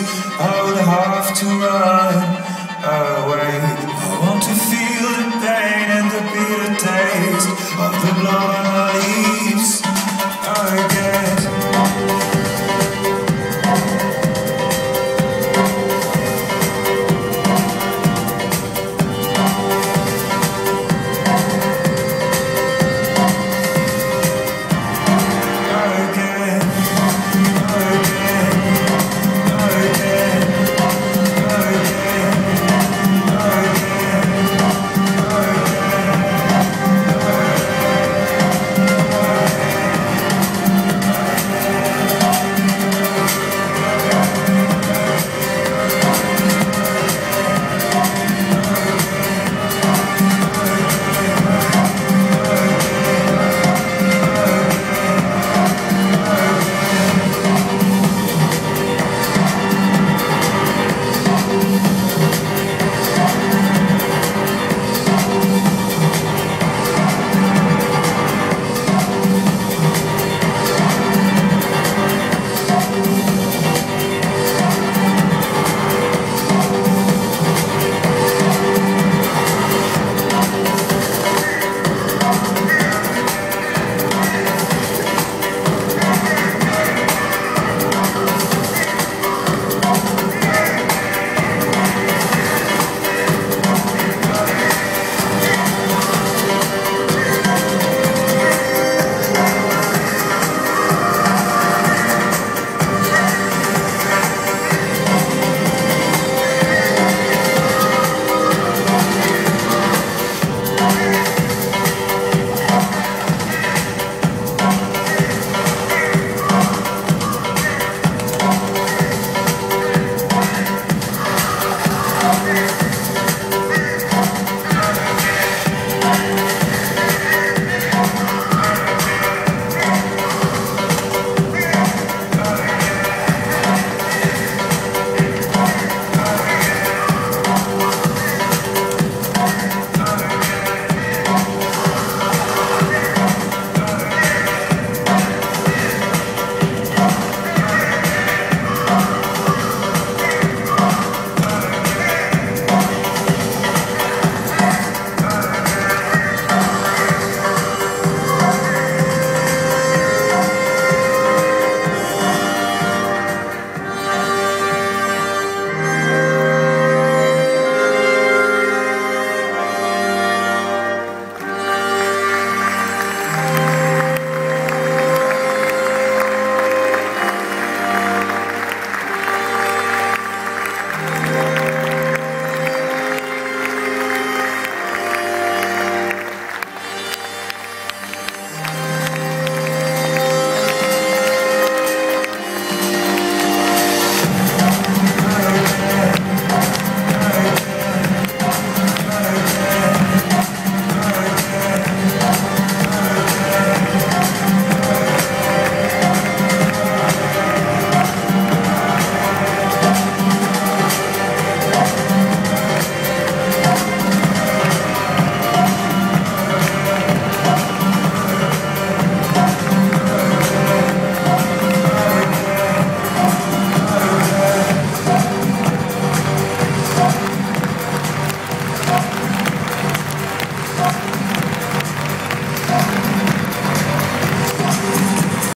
I would have to run away